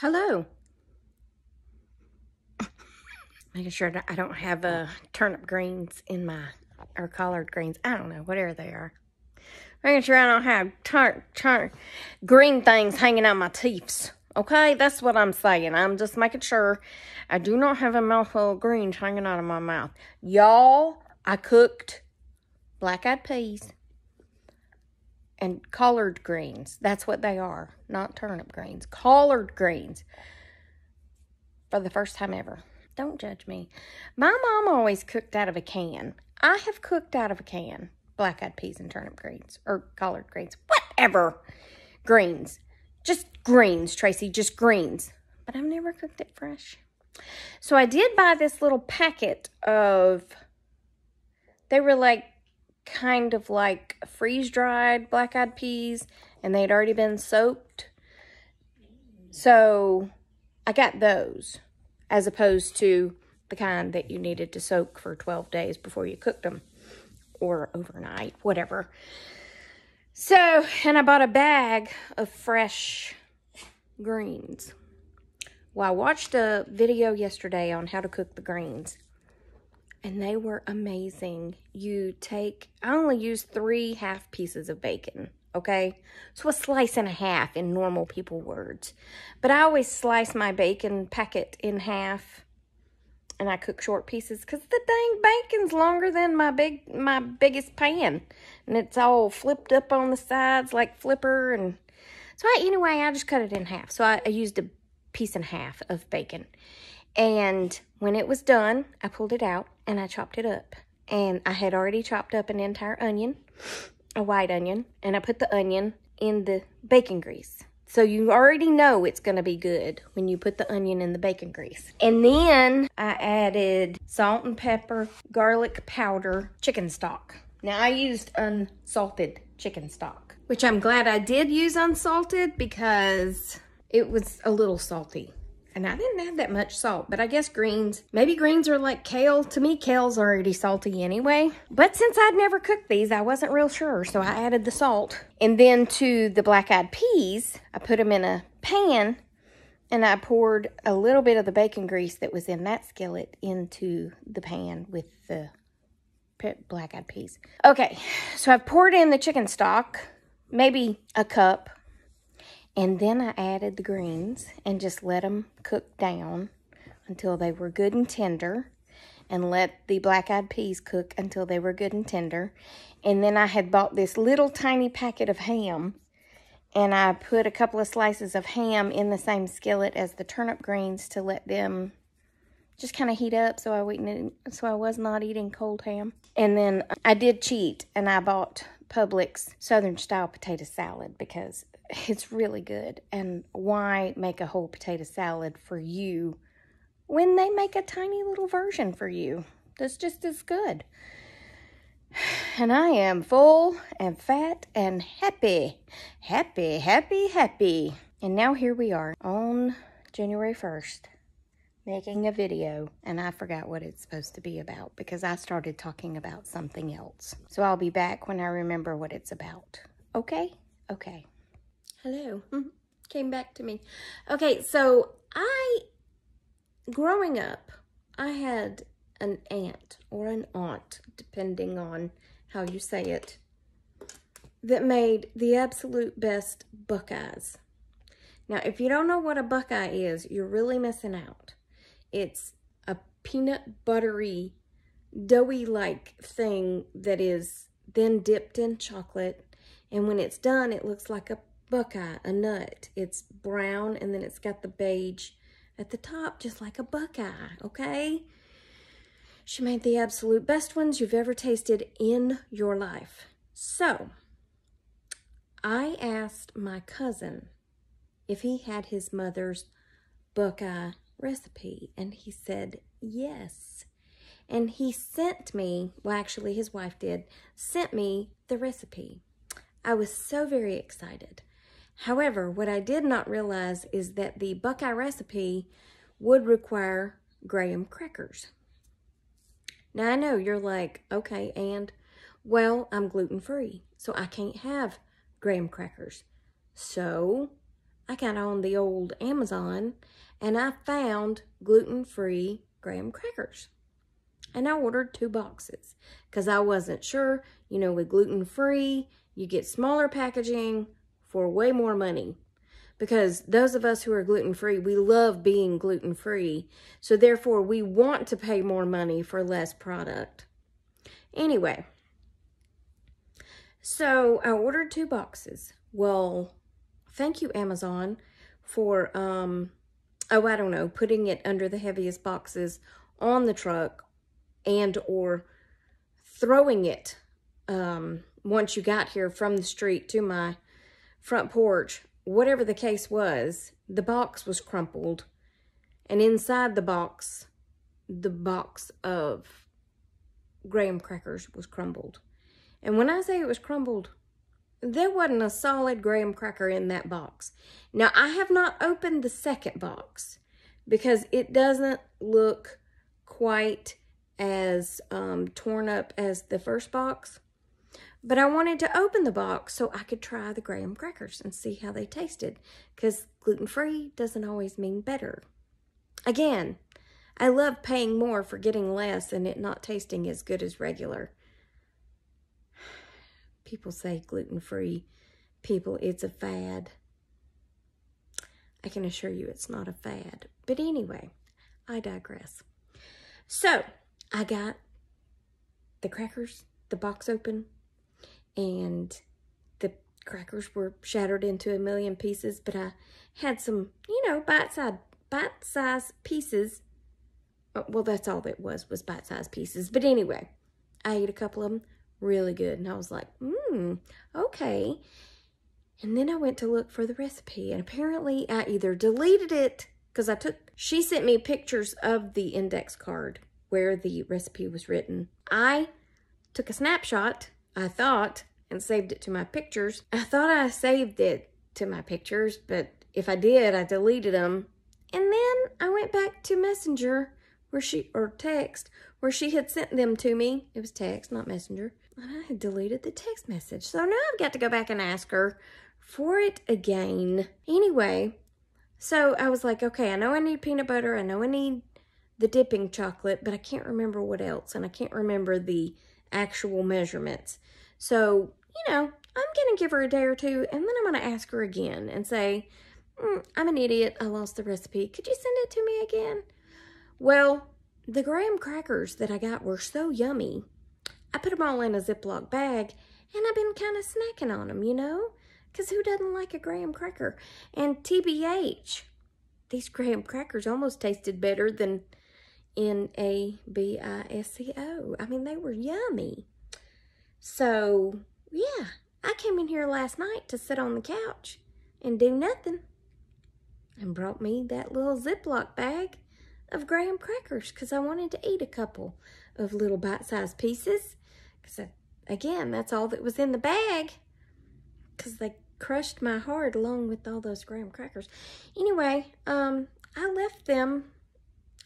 Hello. Making sure I don't have uh, turnip greens in my, or collard greens. I don't know, whatever they are. Making sure I don't have turn, turn, green things hanging out my teeth. Okay, that's what I'm saying. I'm just making sure I do not have a mouthful of greens hanging out of my mouth. Y'all, I cooked black-eyed peas and collard greens. That's what they are, not turnip greens. Collard greens for the first time ever. Don't judge me. My mom always cooked out of a can. I have cooked out of a can black-eyed peas and turnip greens or collard greens, whatever greens. Just greens, Traci, just greens. But I've never cooked it fresh. So I did buy this little packet of, they were like kind of like freeze-dried black-eyed peas and they'd already been soaked. So I got those as opposed to the kind that you needed to soak for 12 days before you cooked them or overnight, whatever. So, and I bought a bag of fresh greens. Well, I watched a video yesterday on how to cook the greens and they were amazing. You take, I only used three half pieces of bacon, okay? So a slice and a half in normal people words. But I always slice my bacon packet in half and I cook short pieces because the dang bacon's longer than my big, my biggest pan. And it's all flipped up on the sides like flipper. And so I, anyway, I just cut it in half. So I, I used a piece and a half of bacon. And when it was done, I pulled it out and I chopped it up. And I had already chopped up an entire onion, a white onion, and I put the onion in the bacon grease. So you already know it's going to be good when you put the onion in the bacon grease. And then I added salt and pepper, garlic powder, chicken stock. Now I used unsalted chicken stock, which I'm glad I did use unsalted because it was a little salty. And I didn't add that much salt, but I guess greens, maybe greens are like kale. To me, kale's already salty anyway. But since I'd never cooked these, I wasn't real sure, so I added the salt. And then to the black-eyed peas, I put them in a pan and I poured a little bit of the bacon grease that was in that skillet into the pan with the black-eyed peas. Okay, so I've poured in the chicken stock, maybe a cup, and then I added the greens and just let them cook down until they were good and tender. And let the black-eyed peas cook until they were good and tender. And then I had bought this little tiny packet of ham. And I put a couple of slices of ham in the same skillet as the turnip greens to let them just kind of heat up so I wouldn't so I was not eating cold ham. And then I did cheat and I bought Publix Southern style potato salad because it's really good. And why make a whole potato salad for you when they make a tiny little version for you that's just as good? And I am full and fat and happy. Happy, happy, happy. And now here we are on January 1st making a video and I forgot what it's supposed to be about because I started talking about something else. So I'll be back when I remember what it's about. Okay? Okay. Hello. Mm-hmm. Came back to me. Okay, so I, growing up, I had an aunt or an aunt, depending on how you say it, that made the absolute best buckeyes. Now, if you don't know what a buckeye is, you're really missing out. It's a peanut buttery, doughy-like thing that is then dipped in chocolate. And when it's done, it looks like a buckeye, a nut. It's brown and then it's got the beige at the top, just like a buckeye, okay? She made the absolute best ones you've ever tasted in your life. So, I asked my cousin if he had his mother's buckeye recipe? And he said, yes. And he sent me, well, actually, his wife did, sent me the recipe. I was so very excited. However, what I did not realize is that the Buckeye recipe would require graham crackers. Now, I know you're like, okay, and, well, I'm gluten-free, so I can't have graham crackers. So, I got on the old Amazon and I found gluten-free graham crackers. And I ordered two boxes because I wasn't sure, you know, with gluten-free, you get smaller packaging for way more money. Because those of us who are gluten-free, we love being gluten-free. So therefore, we want to pay more money for less product. Anyway, so I ordered two boxes. Well, thank you, Amazon, for, um, oh, I don't know, putting it under the heaviest boxes on the truck and or throwing it um, once you got here from the street to my front porch. Whatever the case was, the box was crumpled. And inside the box, the box of graham crackers was crumbled. And when I say it was crumbled, there wasn't a solid graham cracker in that box. Now, I have not opened the second box because it doesn't look quite as um, torn up as the first box. But I wanted to open the box so I could try the graham crackers and see how they tasted because gluten-free doesn't always mean better. Again, I love paying more for getting less and it not tasting as good as regular. People say gluten-free. People, it's a fad. I can assure you it's not a fad. But anyway, I digress. So, I got the crackers, the box open, and the crackers were shattered into a million pieces, but I had some, you know, bite-sized bite-sized pieces. Oh, well, that's all it was, was bite-sized pieces. But anyway, I ate a couple of them really good. And I was like, hmm, okay. And then I went to look for the recipe. And apparently I either deleted it because I took, she sent me pictures of the index card where the recipe was written. I took a snapshot, I thought, and saved it to my pictures. I thought I saved it to my pictures, but if I did, I deleted them. And then I went back to Messenger where she, or text, where she had sent them to me. It was text, not Messenger. And I had deleted the text message. So now I've got to go back and ask her for it again. Anyway, so I was like, okay, I know I need peanut butter. I know I need the dipping chocolate, but I can't remember what else. And I can't remember the actual measurements. So, you know, I'm going to give her a day or two and then I'm going to ask her again and say, mm, I'm an idiot. I lost the recipe. Could you send it to me again? Well, the graham crackers that I got were so yummy I put them all in a Ziploc bag, and I've been kind of snacking on them, you know? Because who doesn't like a graham cracker? And TBH, these graham crackers almost tasted better than N-A-B-I-S-C-O. I mean, they were yummy. So, yeah, I came in here last night to sit on the couch and do nothing and brought me that little Ziploc bag of graham crackers because I wanted to eat a couple of little bite-sized pieces because, again, that's all that was in the bag. Because they crushed my heart along with all those graham crackers. Anyway, um, I left them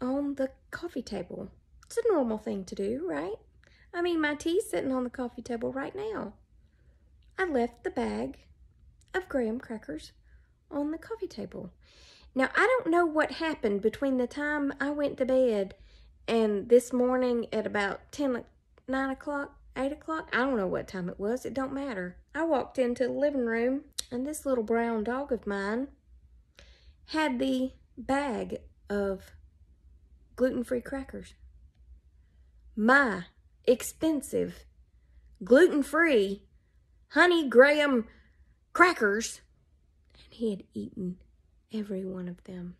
on the coffee table. It's a normal thing to do, right? I mean, my tea's sitting on the coffee table right now. I left the bag of graham crackers on the coffee table. Now, I don't know what happened between the time I went to bed and this morning at about 10, 9 o'clock, 8 o'clock, I don't know what time it was. It don't matter. I walked into the living room and this little brown dog of mine had the bag of gluten-free crackers. My expensive gluten-free honey graham crackers. And he had eaten every one of them.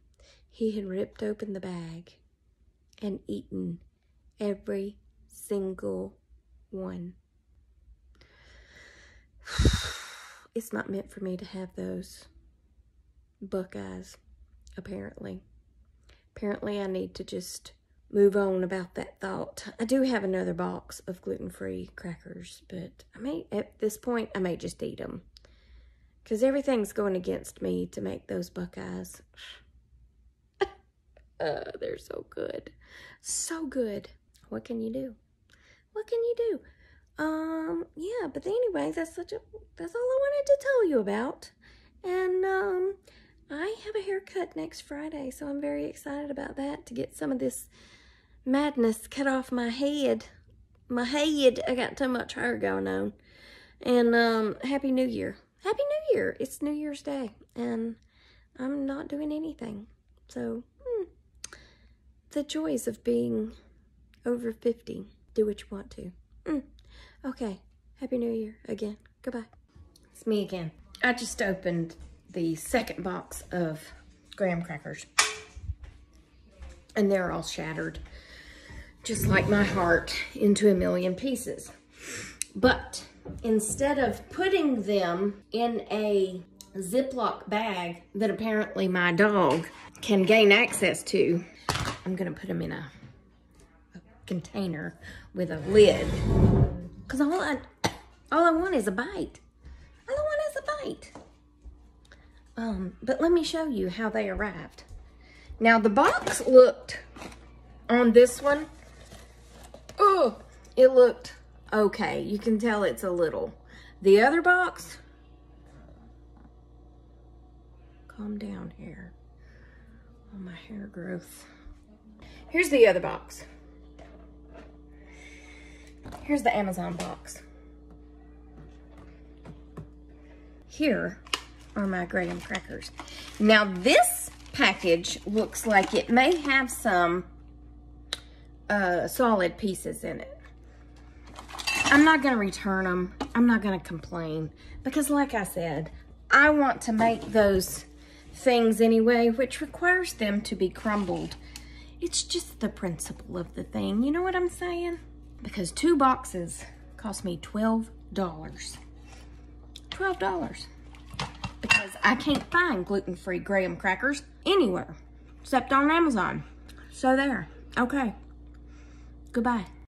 He had ripped open the bag and eaten every single one. It's not meant for me to have those buckeyes, apparently. Apparently, I need to just move on about that thought. I do have another box of gluten-free crackers, but I may, at this point, I may just eat them. Because everything's going against me to make those buckeyes. uh, they're so good. So good. What can you do? What can you do? Um, yeah, but anyway, that's such a, that's all I wanted to tell you about. And, um, I have a haircut next Friday, so I'm very excited about that to get some of this madness cut off my head. My head, I got too much hair going on. And um, Happy New Year. Happy New Year. It's New Year's Day, and I'm not doing anything. So, hmm, the joys of being over 50. Do what you want to. Mm. Okay. Happy New Year again. Goodbye. It's me again. I just opened the second box of graham crackers. And they're all shattered, just like my heart, into a million pieces. But instead of putting them in a Ziploc bag that apparently my dog can gain access to, I'm gonna put them in a, a container with a lid. Cause all I, all I want is a bite. All I want is a bite. Um, but let me show you how they arrived. Now the box looked on this one, it looked okay. You can tell it's a little. The other box, calm down here on my hair growth. Here's the other box. Here's the Amazon box. Here are my graham crackers. Now this package looks like it may have some uh, solid pieces in it. I'm not gonna return them. I'm not gonna complain because like I said, I want to make those things anyway, which requires them to be crumbled. It's just the principle of the thing. You know what I'm saying? Because two boxes cost me $12. $12 because I can't find gluten-free graham crackers anywhere except on Amazon. So there. Okay. Goodbye.